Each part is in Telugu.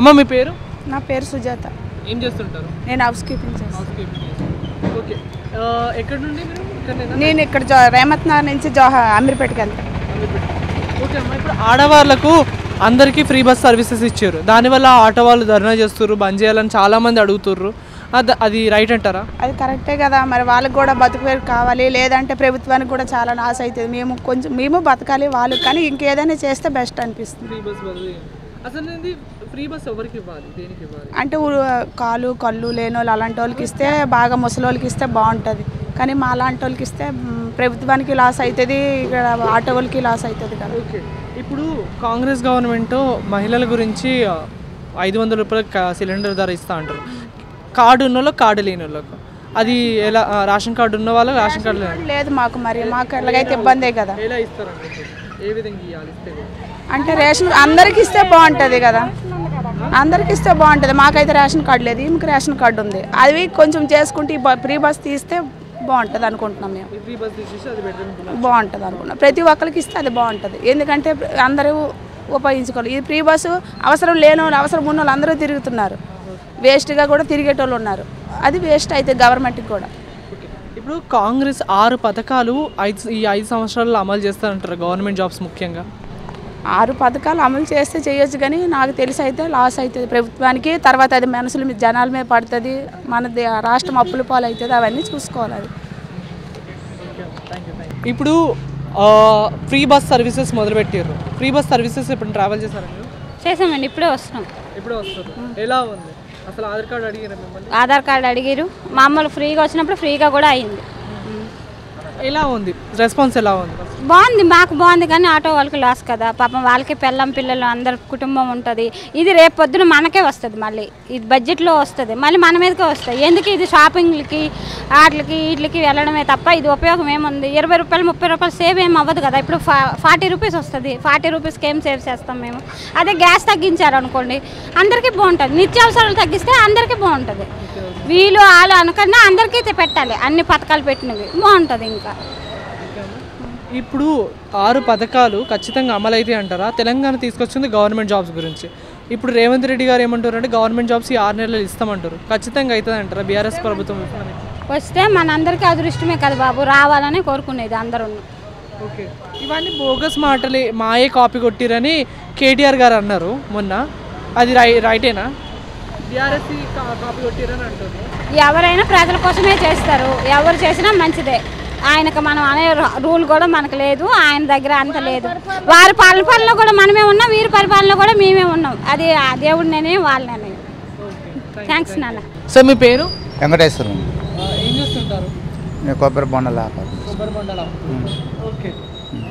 అమ్మ మీ పేరు? నా పేరు సుజాత. ఏం చేస్తుంటారు? నేను హౌస్ కీపింగ్ చేస్తాను ఓకే ఎక్కడ నుండి మీరు? నేను ఇక్కడ రేమత్ నగర్ నుంచి జోహా అమీర్పేటకి వెళ్తాను ఓకే అమ్మా ఇప్పుడు ఆడవాళ్ళకు అందరికీ ఫ్రీ బస్ సర్వీసెస్ ఇచ్చారు. దానివల్ల ఆటో వాళ్ళు ధర్నా చేస్తుర్రు బంద్ చేయాలని చాలామంది అడుగుతుర్రు. అది అది రైట్ అంటారా? అది కరెక్టే కదా మరి వాళ్ళకి కూడా బతుకు వేరు కావాలి లేదంటే ప్రభుత్వానికి కూడా చాలా నాశ అవుతుంది. మేము కొంచెం మేము బతకాలి వాళ్ళు కానీ ఇంకేదైనా చేస్తే బెస్ట్ అనిపిస్తుంది. అసలు ఇది ఫ్రీ బస్ ఎవరికి ఇవ్వాలి? దేనికి ఇవ్వాలి? అంటే కాలు కళ్ళు లేని వాళ్ళు అలాంటి వాళ్ళకి ఇస్తే బాగా ముసలి వాళ్ళకి ఇస్తే బాగుంటుంది. కానీ మా అలాంటి వాళ్ళకి ఇస్తే ప్రభుత్వానికి లాస్ అవుతుంది ఇక్కడ ఆటో వాళ్ళకి లాస్ అవుతుంది కదా. ఓకే. ఇప్పుడు కాంగ్రెస్ గవర్నమెంట్ మహిళల గురించి ఐదు వందల రూపాయల సిలిండర్ ధర ఇస్తా అంటారు. కార్డు ఉన్న వాళ్ళకి కార్డు లేని వాళ్ళకు. అది ఎలా రేషన్ కార్డు ఉన్న వాళ్ళకి రేషన్ కార్డు లేని లేదు మాకు మరి మాకు ఎలాగైతే ఇబ్బందే కదా. ఎలా ఇస్తారంటే ఏ విధంగా ఇవ్వాలి ఇస్తే కూడా? అంటే రేషన్ అందరికి ఇస్తే బాగుంటుంది కదా. అందరికి ఇస్తే బాగుంటుంది. మాకైతే రేషన్ కార్డు లేదు ఈమెకి రేషన్ కార్డు ఉంది. అవి కొంచెం చేసుకుంటే ఫ్రీ బస్ తీస్తే బాగుంటుంది అనుకుంటున్నాం మేము. బాగుంటుంది అనుకున్నాం ప్రతి ఒక్కరికి ఇస్తే అది బాగుంటుంది. ఎందుకంటే అందరూ ఉపయోగించుకోవాలి ఈ ఫ్రీ బస్సు అవసరం లేని వాళ్ళు అవసరం ఉన్న వాళ్ళు అందరూ తిరుగుతున్నారు. వేస్ట్గా కూడా తిరిగేటోళ్ళు ఉన్నారు. అది వేస్ట్ అయితే గవర్నమెంట్కి కూడా. ఇప్పుడు కాంగ్రెస్ ఆరు పథకాలు ఐదు ఈ ఐదు సంవత్సరాల్లో అమలు చేస్తారంటారు గవర్నమెంట్ జాబ్స్ ముఖ్యంగా? ఆరు పథకాలు అమలు చేస్తే చేయొచ్చు కానీ నాకు తెలిసి అయితే లాస్ అవుతుంది ప్రభుత్వానికి. తర్వాత అది మనుషుల మీద జనాల మీద పడుతుంది. మన దే- రాష్ట్రం అప్పుల పాలు అవుతుంది అవన్నీ చూసుకోవాలి అది. ఇప్పుడు ఫ్రీ బస్ సర్వీసెస్ మొదలుపెట్టారు ఫ్రీ బస్ సర్వీసెస్ ఇప్పుడు ట్రావెల్ చేశారండి చేసామండి ఇప్పుడే వస్తున్నాం. ఎప్పుడో వస్తారు ఎలా ఉంది? అసలు ఆధార్ కార్డు అడిగారా మిమ్మల్ని? ఆధార్ కార్డు అడిగారు. మామూలు ఫ్రీగా వచ్చినప్పుడు ఫ్రీగా కూడా అయింది. ఎలా ఉంది? రెస్పాన్స్ ఎలా ఉంది? బాగుంది మాకు బాగుంది కానీ ఆటో వాళ్ళకి లాస్ కదా. పాపం వాళ్ళకి పిల్లం పిల్లలు అందరి కుటుంబం ఉంటుంది. ఇది రేపు పొద్దున మనకే వస్తుంది మళ్ళీ. ఇది బడ్జెట్లో వస్తుంది. మళ్ళీ మన మీదకే వస్తుంది ఎందుకు ఇది షాపింగ్లకి వాటికి వీటికి వెళ్ళడమే తప్ప ఇది ఉపయోగం ఏముంది? ఇరవై రూపాయలు ముప్పై రూపాయలు సేవ్ ఏం అవ్వదు కదా. ఇప్పుడు ఫా ఫార్టీ రూపీస్ వస్తుంది. ఫార్టీ రూపీస్కి ఏం సేవ్ చేస్తాం మేము? అదే గ్యాస్ తగ్గించారు అనుకోండి అందరికీ బాగుంటుంది. నిత్యావసరాలు తగ్గిస్తే అందరికీ బాగుంటుంది. వీళ్ళు వాళ్ళు అనుకున్నా అందరికీ అయితే పెట్టాలి. అన్ని పథకాలు పెట్టినవి. బాగుంటుంది ఇంకా. ఇప్పుడు ఆరు పథకాలు ఖచ్చితంగా అమలైతే అంటారా? తెలంగాణ తీసుకొచ్చింది గవర్నమెంట్ జాబ్స్ గురించి. ఇప్పుడు రేవంత్ రెడ్డి గారు ఏమంటారు అంటే గవర్నమెంట్ జాబ్స్ ఈ ఆరు నెలలు ఇస్తామంటారు. ఖచ్చితంగా అవుతుంది అంటారా బీఆర్ఎస్ ప్రభుత్వం? వస్తే మనందరికీ అదృష్టమే కదా బాబు రావాలని కోరుకునేది అందరూ. ఓకే. ఇవన్నీ బోగస్ మాటలే మాయే కాపీ కొట్టిరని కేటీఆర్ గారు అన్నారు మొన్న. అది రై రైటేనా? బీఆర్ఎస్ కాపీ కొట్టిరని అంటారు ఎవరైనా ప్రజల కోసమే చేస్తారు. ఎవరు చేసినా మంచిదే. ఆయనకు మనం అనే రు- రూల్ కూడా మనకు లేదు ఆయన దగ్గర అంత లేదు. వారి పరిపాలనలో కూడా మనమే ఉన్నాం వీరి పరిపాలనలో కూడా మేమే ఉన్నాం. అది ఆ దేవుడినేనే వాళ్ళనే థ్యాంక్స్ నాన్న. సార్ మీ పేరు? వెంకటేశ్వరం ఏం చేస్తుంటారు? నేను కొబ్బరి బొండలు కొబ్బరి ఓకే.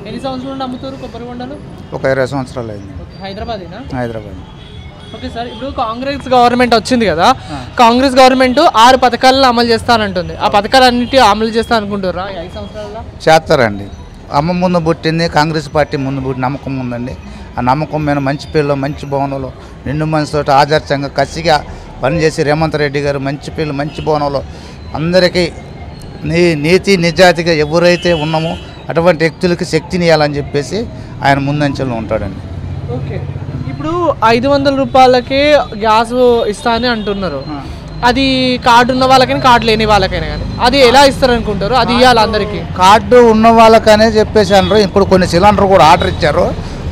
ఎన్ని సంవత్సరాల నుండి అమ్ముతారు కొబ్బరి బొండాలు? ఒక ఇరవై సంవత్సరాలు అయింది. ఓకే హైదరాబాదేనా? హైదరాబాద్. ఓకే సార్ ఇప్పుడు కాంగ్రెస్ గవర్నమెంట్ వచ్చింది కదా కాంగ్రెస్ గవర్నమెంట్ ఆరు పథకాలను అమలు చేస్తానంటుంది. ఆ పథకాలన్నిటి అమలు చేస్తా అనుకుంటారా ఐదు సంవత్సరాల చేస్తారండి. అమ్మ ముందు పుట్టింది కాంగ్రెస్ పార్టీ ముందు పుట్టి నమ్మకం ఉందండి. ఆ నమ్మకం మీద మంచి పిల్లలు మంచి భవనంలో నిండు మనసుతో ఆదర్శంగా కసిగా పనిచేసి రేవంత్ రెడ్డి గారు మంచి పిల్లలు మంచి భవనంలో అందరికీ నీ నీతి నిజాతిగా ఎవరైతే ఉన్నామో అటువంటి వ్యక్తులకి శక్తిని ఇవ్వాలని చెప్పేసి ఆయన ముందంచెలో ఉంటాడండి. ఓకే. ఇప్పుడు ఐదు వందల రూపాయలకే గ్యాస్ ఇస్తా అని అంటున్నారు అది కార్డు ఉన్న వాళ్ళకైనా కార్డు లేని వాళ్ళకైనా కానీ. అది ఎలా ఇస్తారు అనుకుంటారు అది ఇవ్వాలి అందరికీ. కార్డు ఉన్న వాళ్ళకనే చెప్పేసి అన్నారు ఇప్పుడు కొన్ని సిలిండర్ కూడా ఆర్డర్ ఇచ్చారు.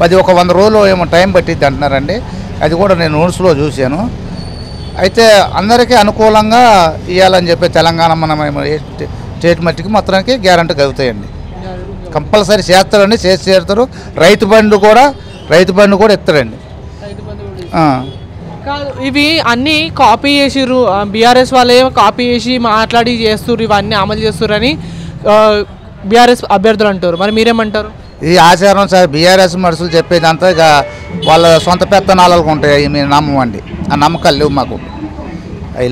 అది ఒక వంద రోజులు ఏమో టైం పట్టిద్ది అంటున్నారండి. అది కూడా నేను నోట్స్లో చూశాను. అయితే అందరికీ అనుకూలంగా ఇవ్వాలని చెప్పి తెలంగాణ మన స్టేట్ మట్టికి మొత్తానికి గ్యారంటీ అవుతాయండి కంపల్సరీ చేస్తారండి. చేసి చేస్తారు. రైతు బంధు కూడా రైతు బంధు కూడా ఇస్తారండి. ఆ. కాదు ఇవి అన్నీ కాపీ చేసిర్రు. బీఆర్ఎస్ వాళ్ళే కాపీ చేసి మాట్లాడి చేస్తుర్రు ఇవన్నీ అమలు చేస్తుర్రు అని బీఆర్ఎస్ అభ్యర్థులు అంటారు. మరి మీరేమంటారు? ఈ ఆచారం సార్ బీఆర్ఎస్ మనుషులు చెప్పేదంతా ఇక వాళ్ళ సొంత పెత్తనాలకు ఉంటాయి అవి మేము నమ్మమండి ఆ నమ్మకాలు లేవు మాకు. అవి